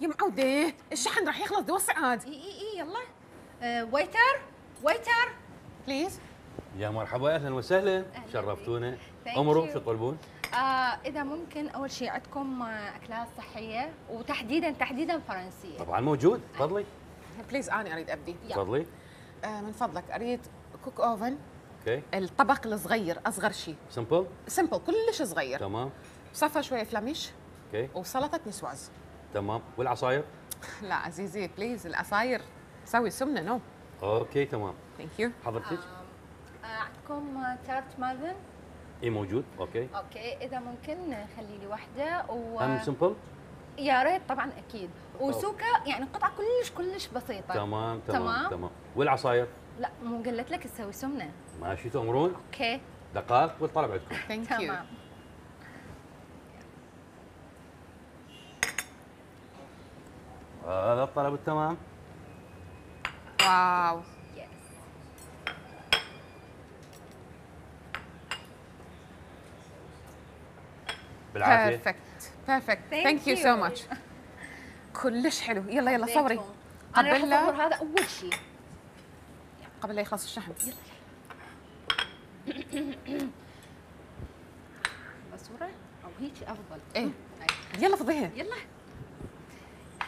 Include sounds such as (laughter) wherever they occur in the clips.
يا معودة الشحن راح يخلص بدي اوسع هاد إي إي إي يلا. آه waiter waiter. please. يا مرحبا أهلا وسهلا. شرفتونا. امروا. شو تطلبون؟ آه إذا ممكن أول شيء عندكم آه، أكلات صحية وتحديدا تحديدا فرنسية. طبعا موجود. تفضلي. please أنا أريد أبدي. تفضلي. آه من فضلك أريد coq au vin okay. الطبق الصغير أصغر شيء. simple simple كلش صغير. تمام. صفى شوية flamiche okay. وسلطة niçoise تمام. والعصاير؟ (laughs) لا عزيزي please العصاير. سوي سمنه no okay تمام. thank you حضرتك؟ آه عندكم tarte مارفن اي موجود. okay. okay إذا ممكن خلي لي واحدة و هم simple؟ يا ريت طبعا أكيد. و socca يعني قطعه كلش كلش بسيطة. تمام تمام. تمام. تمام. والعصاير؟ لا مو قلت لك تسوي سمنة. ماشي تأمرون؟ okay. دقائق والطلب عندكم. thank you هذا الطلب التمام. wow. yes بالعافية. perfect perfect Thank you. so much كلش حلو. يلا يلا صوري أنا راح قبل لا- أصور هذا أول شيء قبل لا يخلص الشحن. (coughs) بصورة؟ أو هيك أفضل. إيه. أي. يلا فضيها يلا.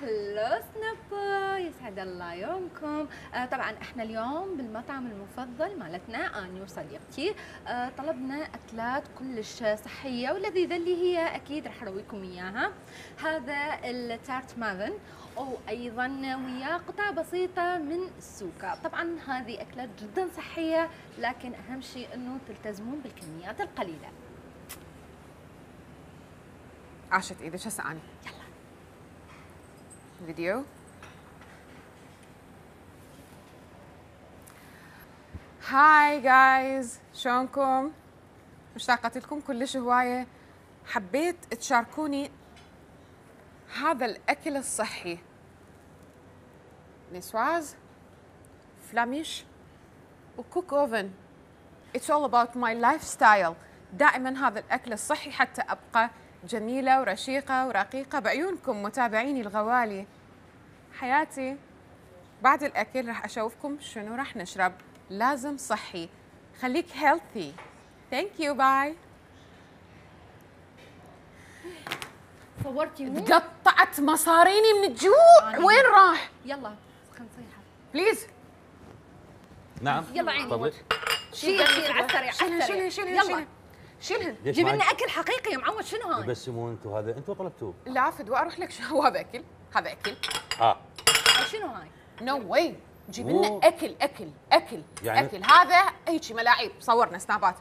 هلو سنابا يسعد الله يومكم. آه طبعا إحنا اليوم بالمطعم المفضل مالتنا اني وصديقتي آه طلبنا أكلات كلش صحية ولذيذة اللي هي أكيد رح ارويكم إياها. هذا التارت مافن وأيضا وياه قطع بسيطة من السوكا طبعا هذه اكلات جدا صحية لكن أهم شيء إنه تلتزمون بالكميات القليلة. عاشت إيدك هسه اني يلا. فيديو هاي جايز شلونكم؟ مشتاقة لكم كلش هواية. حبيت تشاركوني هذا الأكل الصحي. نسواز فلاميش وكوك اوفن It's all about my lifestyle. دائما هذا الأكل الصحي حتى أبقى جميلة ورشيقة ورقيقة بعيونكم متابعيني الغوالي. حياتي بعد الأكل راح أشوفكم شنو راح نشرب. لازم صحي. خليك healthy. Thank you. Bye. صورتي مو؟ تقطعت مصاريني من الجوع. وين راح؟ يلا خلينا نصيحها بليز نعم يلا عيني. شيل شيل على السريع شيلها شيلها يلا. شيلها ليش جيب لنا أكل حقيقي يا معود شنو هاي؟ تبسمون أنتم هذا أنتم طلبتوه. لا فدوى أروح لك. (laughs) شو هذا أكل هذا أكل. آه شنو هاي؟ no way جيب مو- لنا أكل أكل أكل يعني- أكل. هذا هيك ملاعيب صورنا سنابات.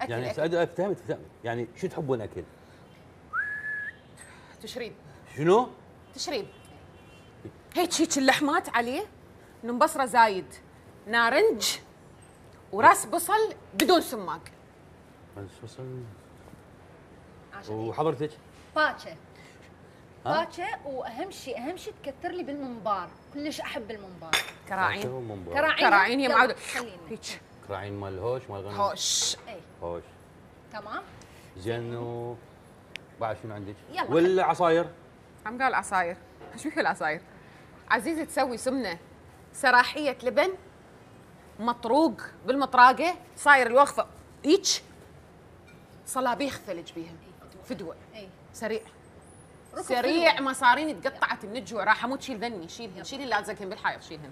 أكل يعني. سعد افتهمت افتهمت يعني شو تحبون أكل؟ تشريب. شنو؟ تشريب. هيك هيك اللحمات عليه نمبصرة زايد نارنج وراس بصل بدون سماق بس وحضرتك باتشا ها؟ باتشا واهم شيء اهم شيء تكثر لي بالممبار كلش احب الممبار كراعين كراعين كراعين كراعين يا يلا، معود خلينا. هيك كراعين مال الهوش مال الغنم هوش اي هوش تمام زين و بعد شنو عندك؟ يلا. والعصاير عم قال عصاير شو هي العصاير عزيزي تسوي سمنه سراحيه لبن مطروق بالمطراقه صاير الوقفه هيك صلابيخ ثلج بيها فدوه اي سريع. سريع مصاريني تقطعت من الجوع. راح أموت شيل ذني شيلهن شيل اللي لازقهن بالحائط شيلهن